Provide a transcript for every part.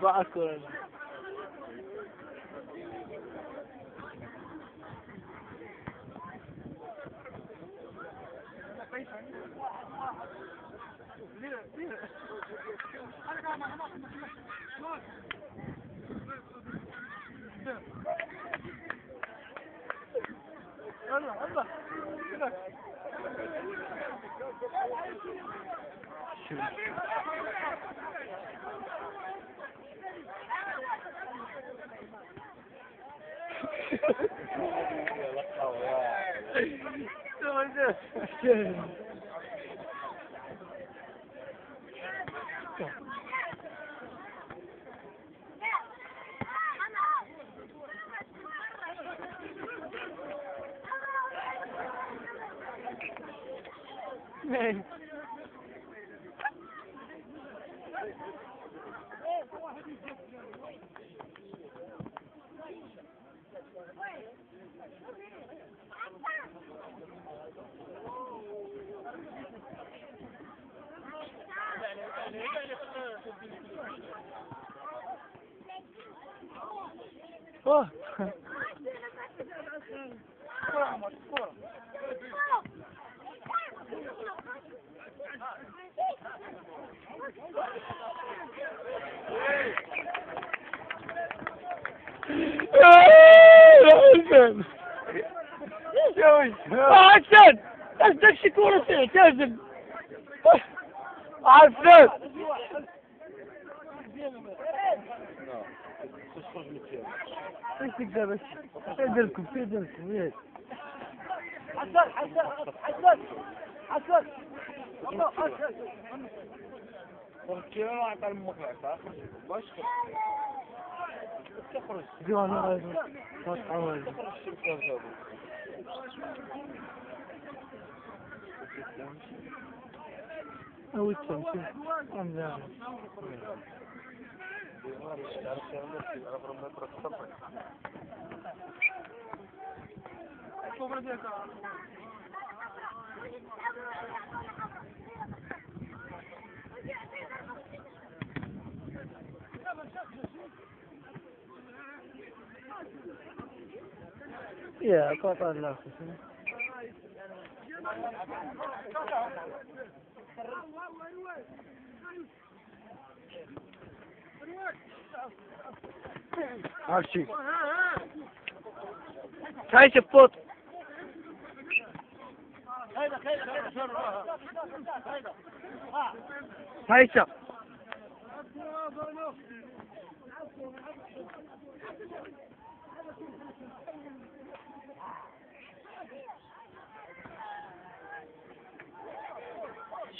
ضاع الكرة Allah Allah. Şimdi. Hocam. name. Oh. حسن حسن قصدك شكورة تعتزم عفان إيش تقدر بس تقدركم تقدركم إيش حسن حسن حسن حسن حسن. كيلو اعطى المقلع باش تخرج تقعد تخرج ام لا Ya toparlar. Archie. Tayse pot. Tayse. Tayse.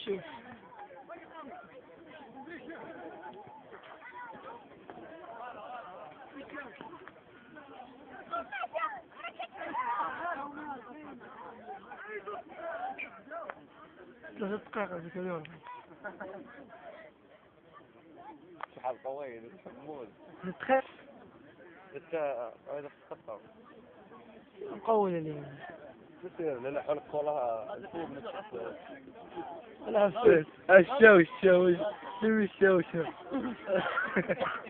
شوف ثلاث دقائق هذيك اليوم شحال طويل نتخيل انت هذا خطر نقول اليوم كثير لا حول كلها الفوق نشوف العفاس الشو الشو شو الشو شو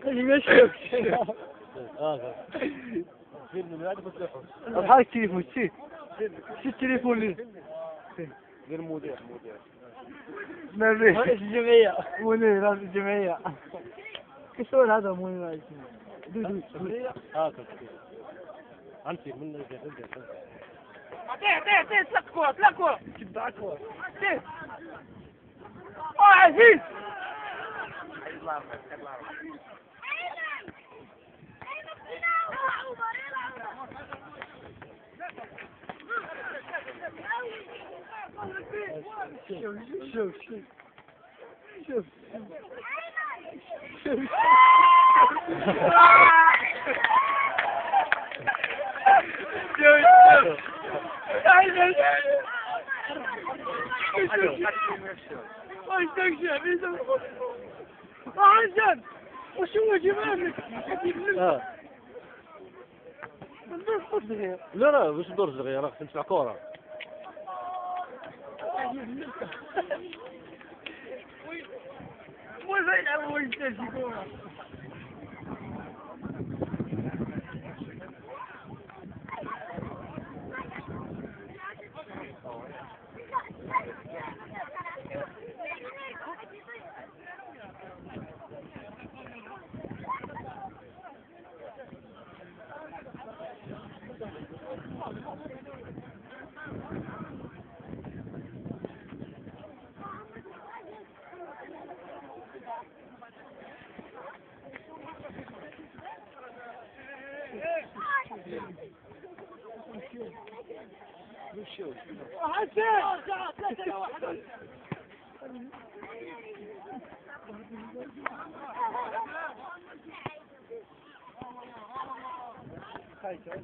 اللي يحوش هاي التليفون شي شي التليفون لي. غير مدير مدير ما رئيس الجمعية منير راس الجمعية كسول هذا منير دودو آه كنت أنت من جاي أعطيه أعطيه أعطيه. اطلق كورة اطلق كورة تبع كورة أعطيه. آه عزيز. شوف شوف شوف شوف وش هو جمالك؟ لا لا مش دور صغير راك تنسمع كورة وين يلعب وين تجي كورة مشيوا حسن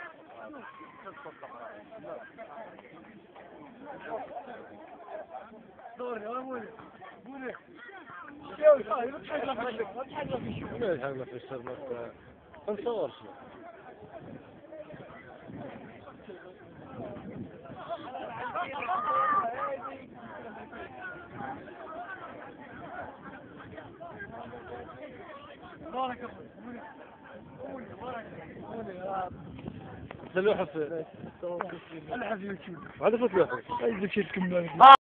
دوري يا مولي مولي يا وشاي ما تحلف ما تحلف ما تحلف يصير ما نصور شو بارك الله تلوحه في الحفل هذا في تلوحه طيب،